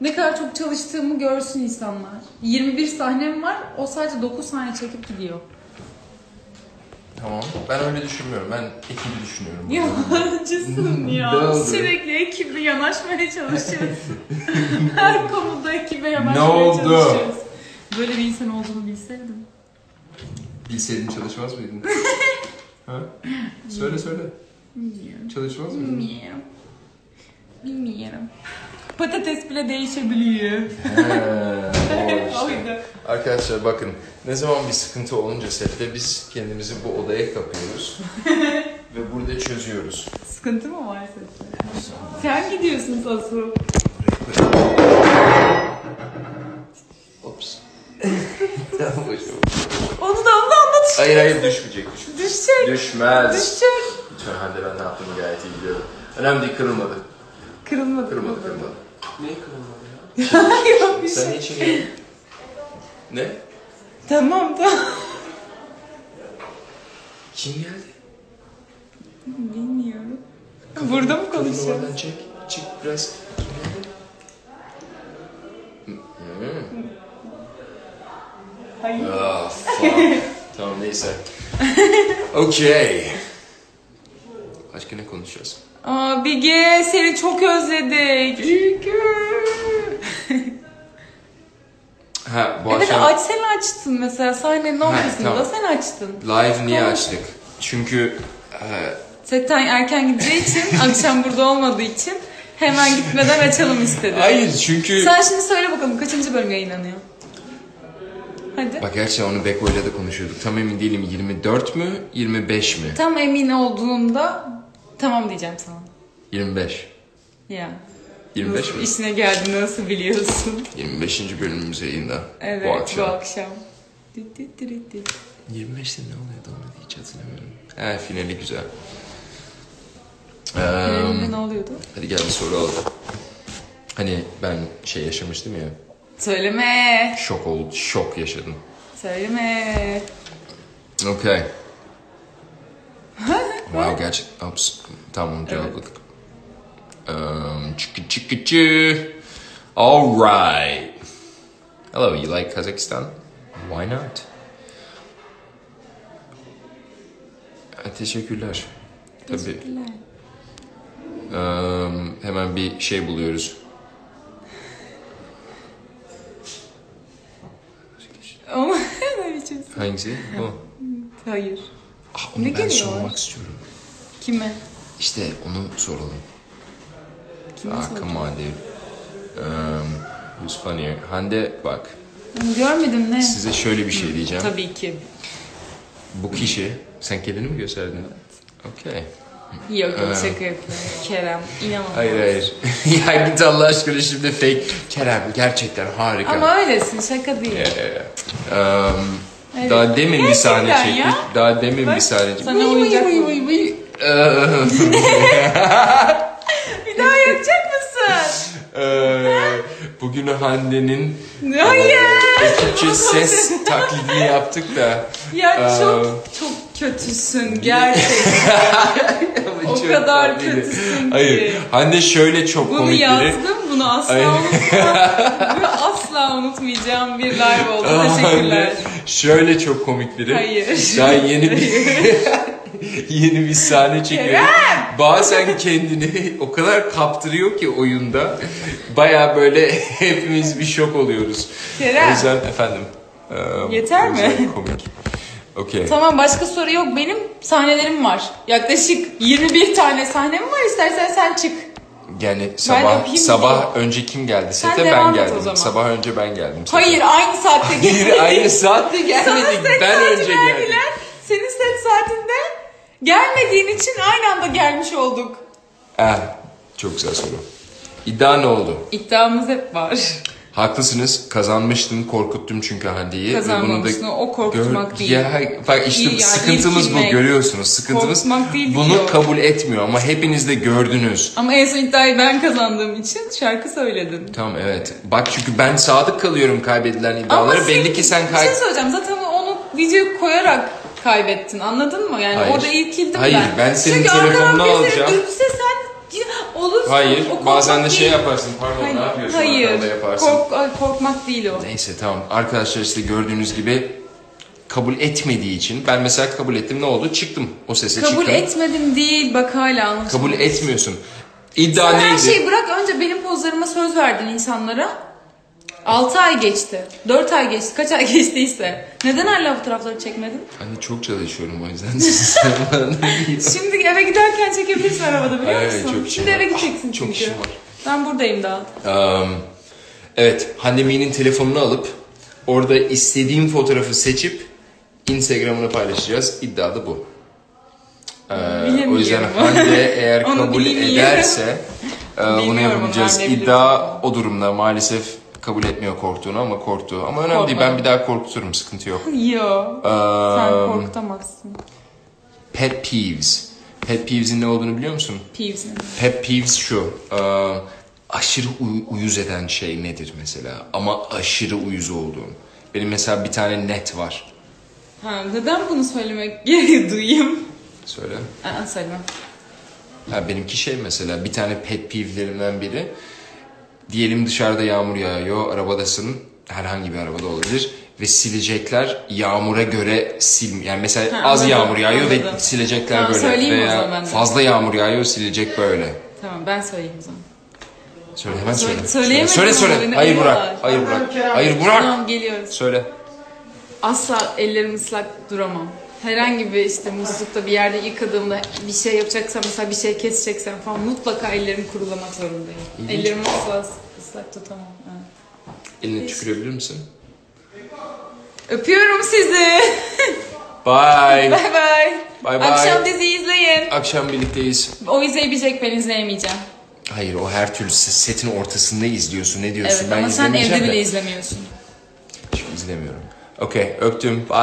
Ne kadar çok çalıştığımı görsün insanlar. 21 sahnem var. O sadece 9 saniye çekip gidiyor. Tamam. Ben öyle düşünmüyorum. Ben ekibi düşünüyorum. Yalancısın Ne ya. oldu? Sürekli ekibe yanaşmaya çalışıyorsun. Her konuda ekibe yanaşmaya Ne oldu? çalışıyorsun. Böyle bir insan olduğunu bilseydim. Bilseydin çalışmaz mıydın? ha? Söyle söyle. Bilmiyorum. Çalışmaz mıydın? Bilmiyorum. Bilmiyorum. Patates bile değişebiliyor. He, o işte. Arkadaşlar bakın ne zaman bir sıkıntı olunca sette biz kendimizi bu odaya kapıyoruz ve burada çözüyoruz. Sıkıntı mı var sende? Sen gidiyorsun asıl. Ops. Onu da onu da hayır hayır düşmeyecek düşmeyecek. Düşecek. Düşmez. Düşecek. Lütfen Hande ben ne yaptığımı gayet iyi biliyorum. Önemli değil kırılmadı. Kırılmadı. Kırılmadı kırılmadı. Niye kırılmadı ya? Yok bir Sen şey. niçin geldin? Ne? Tamam tamam. Kim geldi? Bilmiyorum. Burada mı Kadın konuşuyoruz? oradan çek. Çık biraz. Kim geldi? Hmm. Hayır. Ah, fuck. tamam neyse. Okey. Başka ne konuşacağız? Aa Bige seni çok özledik. Ha bu Evet akşam aç sen açtın mesela sahnenin ortasında tamam. sen açtın. live niye açtık? Çünkü e, Setten erken gideceği için akşam burada olmadığı için hemen gitmeden açalım istedim. hayır çünkü Sen şimdi söyle bakalım kaçıncı bölüm yayınlanıyor? Hadi. bak gerçi onu Beko ile de konuşuyorduk. Tam emin değilim 24 mü 25 mi? Tam emin olduğunda tamam diyeceğim sana. 25. Ya. 25 nasıl mi? işine geldi nasıl biliyorsun? 25. bölümümüz yayında. Evet bu akşam. Bu akşam. Düt düt düt düt. 25'te ne oluyordu onu hiç hatırlamıyorum. Ha finali güzel. Finalinde ne oluyordu? hadi gel bir soru alalım. Hani ben şey yaşamıştım ya. Söyleme. Şok oldu, şok yaşadım. Söyleme. Okay. Wow gerçek. Ops. Tamam onu cevapladık. Um, çıkı çıkı çı. Alright. Hello, you like Kazakhstan? Why not? Ha, teşekkürler. Tabii. Um, hemen bir şey buluyoruz. Ama ne biçim? Hangisi? O. Hayır. Ah, onu Ne ben geliyor? sormak istiyorum. Kime? İşte onu soralım. Kime Ah, soracağım? come on dude. Um, who's funnier? Hande bak. Görmedim ne? Size şöyle bir şey diyeceğim. Tabii ki. Bu kişi, sen kendini mi gösterdin? Okey. Yok yok Ee. şaka yapıyorum. Kerem inanamam. Hayır hayır. ya git Allah aşkına şimdi fake. Kerem gerçekten harika. Ama öylesin şaka değil. Um, Evet. Daha demin bir sahne Gerçekten çektik. ya. Daha demin bir sahne çektik. sana oyuncak Vıy, bu. vıy, vıy, vıy. Um, Bir daha yapacak mısın? eee, Bugün Hande'nin Hayır. ekipçe ses taklidini yaptık da. Ya Ee. çok çok kötüsün gerçekten. O Çok kadar tatlıydı. kötüsün ki. Hayır. Hande şöyle çok Bunu komik biri. yazdım, bunu asla unutmam. Bunu asla unutmayacağım bir live oldu. Teşekkürler. Şöyle çok komik biri. Hayır. Daha yeni bir yeni bir sahne çekiyor. Bazen kendini o kadar kaptırıyor ki oyunda. Baya böyle hepimiz bir şok oluyoruz. Kerem. O yüzden efendim. Yeter mi? Komik. Okey. Tamam başka soru yok. Benim sahnelerim var. Yaklaşık 21 tane sahnem var. İstersen sen çık. Yani sabah öpeyim sabah önce kim geldi sete devam ben et o geldim. zaman. Sabah önce ben geldim. sete. Hayır aynı saatte Hayır gel. aynı saatte gelmedik. set Ben saati önce geldim. verdiler. Senin set saatinde gelmediğin için aynı anda gelmiş olduk. Eh, çok güzel soru. İddia ne oldu? İddiamız hep var. Haklısınız. Kazanmıştım. Korkuttum çünkü da Kazanmamışsın. O korkutmak değil. Ya, bak işte İyi yani, sıkıntımız bu irkilmek. görüyorsunuz. Sıkıntımız Korkutmak değil bunu o. kabul etmiyor ama hepiniz de gördünüz. Ama en son iddiayı ben kazandığım için şarkı söyledin. Tamam evet. Bak çünkü ben sadık kalıyorum kaybedilen iddialara. Ama Belli ki sen Bir şey kay... söyleyeceğim. Zaten onu videoya koyarak kaybettin. Anladın mı? Yani Hayır. orada irkildim Hayır, ben. ben senin Çünkü telefonunu arkadan alacağım. Gülse sen o olursun. Hayır. Bazen de şey yaparsın. Pardon Hayır. ne yapıyorsun? Hayır. Yaparsın. Kork, ay, korkmak değil o. Neyse tamam. Arkadaşlar işte gördüğünüz gibi kabul etmediği için ben mesela kabul ettim ne oldu? Çıktım. O sese Kabul çıktım. etmedim değil bak hala anlaşılmıyor. Kabul etmiyorsun. İddia Sen neydi? her şeyi bırak önce benim pozlarıma söz verdin insanlara. 6 ay geçti. 4 ay geçti. Kaç ay geçtiyse. Neden hala fotoğrafları çekmedin? Hani çok çalışıyorum o yüzden siz bana ne diyor? Şimdi eve giderken çekebilirsin arabada biliyor Evet, musun? çok işim Şimdi var. eve gideceksin Çok çünkü. işim var. Ben buradayım daha. Um, evet, Handeme'nin telefonunu alıp orada istediğim fotoğrafı seçip Instagram'ını paylaşacağız. İddia da bu. Ee, o yüzden Hande eğer kabul ederse e, bunu yapabileceğiz. İddia o durumda maalesef kabul etmiyor korktuğunu ama korktu. Ama önemli değil ben bir daha korkuturum sıkıntı yok. Yo. Sen Um, korkutamazsın. pet peeves. Pet peeves'in ne olduğunu biliyor musun? Peeves'in. Pet peeves şu. e, aşırı uy- uyuz eden şey nedir mesela? Ama aşırı uyuz olduğum. Benim mesela bir tane net var. Ha, neden bunu söylemek gereği duyayım? Söyle. Aa, söylemem. Ha, benimki şey mesela bir tane pet peeve'lerimden biri. Diyelim dışarıda yağmur yağıyor, arabadasın. Herhangi bir arabada olabilir. Ve silecekler yağmura göre sil yani mesela Ha, az anladım, yağmur yağıyor ve anladım. silecekler Tamam, böyle söyleyeyim o veya zaman ben de. fazla yağmur yağıyor silecek böyle. Tamam ben söyleyeyim o zaman. Söyle hemen Söyle- söyle. söyle söyle. beni Hayır bırak. Hayır bırak. Hayır bırak. Tamam geliyoruz. Söyle. Asla ellerim ıslak duramam. Herhangi bir işte muslukta bir yerde yıkadığımda bir şey yapacaksam mesela bir şey keseceksem falan mutlaka ellerim kurulamak zorundayım. İlginç. Ellerimi asla ıslak tutamam. Evet. Elini tükürebilir misin? Öpüyorum sizi. Bye. bay bay. Bay bay. Akşam dizi izleyin. Akşam birlikteyiz. O izleyebilecek ben izleyemeyeceğim. Hayır o her türlü setin ortasında izliyorsun. Ne diyorsun? Evet ben ama sen izlemeyeceğim evde de. bile izlemiyorsun. Şimdi izlemiyorum. Okey öptüm. Bye.